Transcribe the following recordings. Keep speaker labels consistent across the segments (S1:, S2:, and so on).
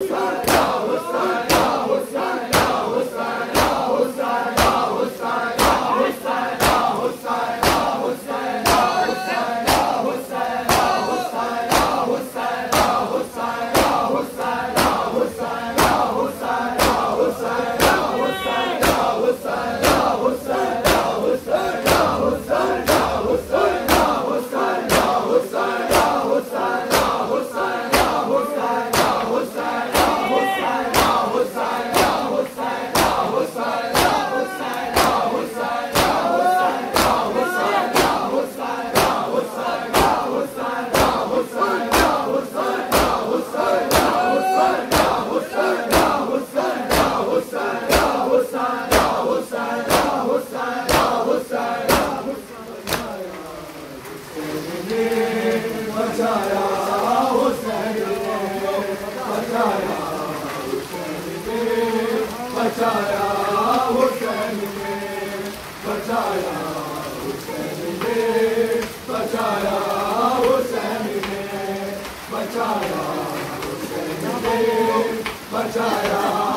S1: Fire. 加 油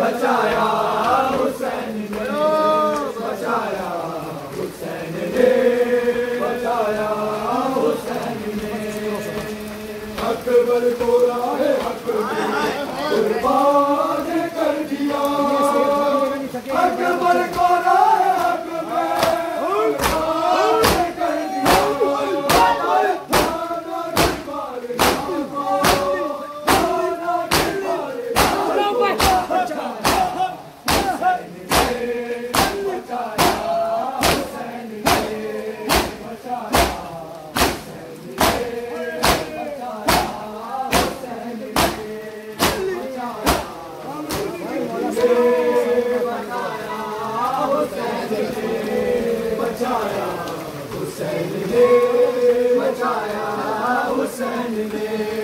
S1: بچایا بچایا اکبر کو راہ کر دیا اکبر کو Hussain ne bachaya Hussain me.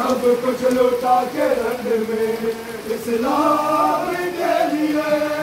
S1: سب کچھ لوٹا کے رنگ میں اسلام کے لیے۔